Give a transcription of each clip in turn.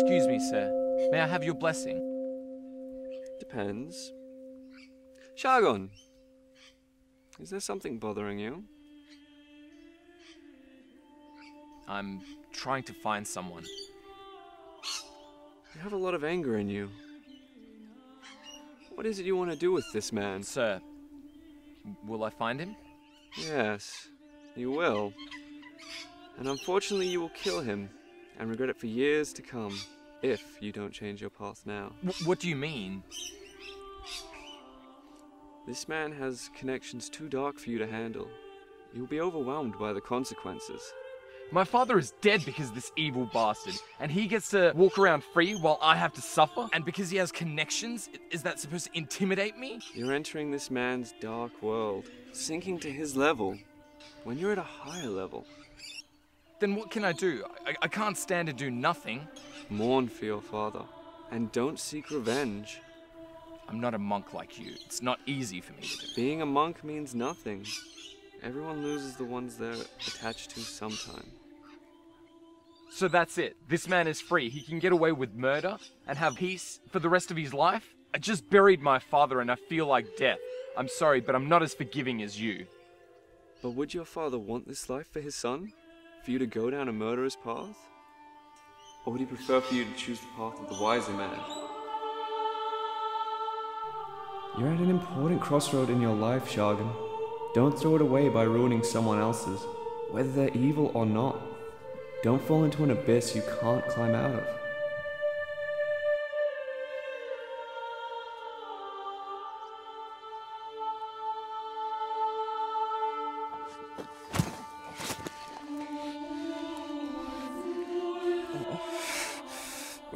Excuse me, sir. May I have your blessing? Depends. Shargon, is there something bothering you? I'm trying to find someone. You have a lot of anger in you. What is it you want to do with this man? Sir, will I find him? Yes, you will. And unfortunately, you will kill him and regret it for years to come if you don't change your path now. W- what do you mean? This man has connections too dark for you to handle. You'll be overwhelmed by the consequences. My father is dead because of this evil bastard, and he gets to walk around free while I have to suffer? And because he has connections, is that supposed to intimidate me? You're entering this man's dark world, sinking to his level, when you're at a higher level. Then what can I do? I, I can't stand to do nothing. Mourn for your father, and don't seek revenge. I'm not a monk like you. It's not easy for me to do. Being a monk means nothing. Everyone loses the ones they're attached to sometime. So that's it. This man is free. He can get away with murder and have peace for the rest of his life. I just buried my father and I feel like death. I'm sorry, but I'm not as forgiving as you. But would your father want this life for his son? For you to go down a murderous path? Or would he prefer for you to choose the path of the wiser man? You're at an important crossroad in your life, Shargon. Don't throw it away by ruining someone else's, whether they're evil or not. Don't fall into an abyss you can't climb out of.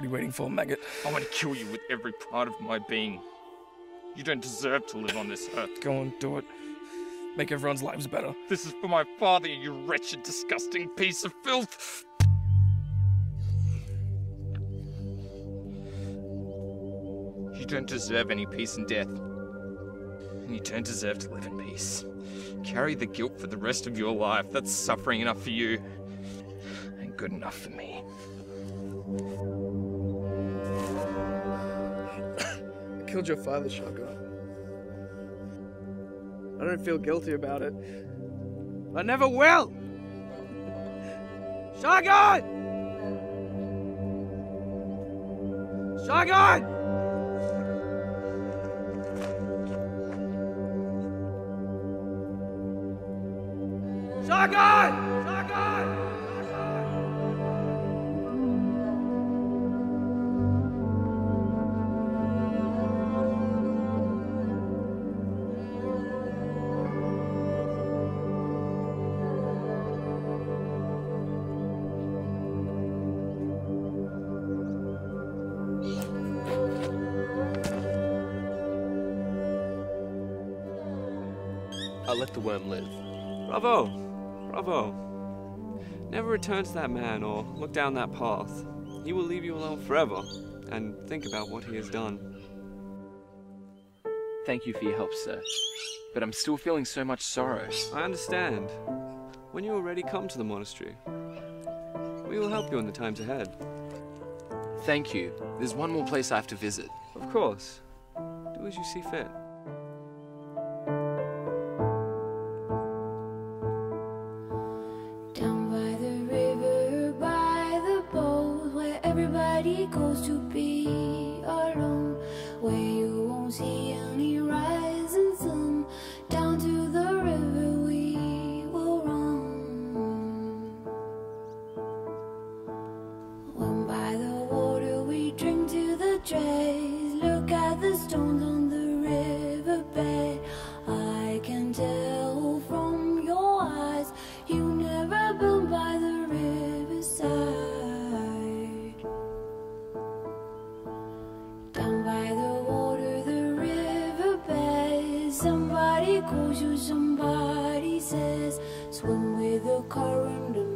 What are you waiting for, maggot? I want to kill you with every part of my being. You don't deserve to live on this earth. Go on, do it. Make everyone's lives better. This is for my father, you wretched, disgusting piece of filth. You don't deserve any peace in death. And you don't deserve to live in peace. Carry the guilt for the rest of your life. That's suffering enough for you. And good enough for me. Killed your father, Shargon. I don't feel guilty about it. I never will! Shargon! Shargon! I let the worm live. Bravo! Bravo! Never return to that man or look down that path. He will leave you alone forever, and think about what he has done. Thank you for your help, sir. But I'm still feeling so much sorrow. I understand. When you are ready, come to the monastery. We will help you in the times ahead. Thank you. There's one more place I have to visit. Of course. Do as you see fit. Goes to be alone, calls you, somebody says, swim with the current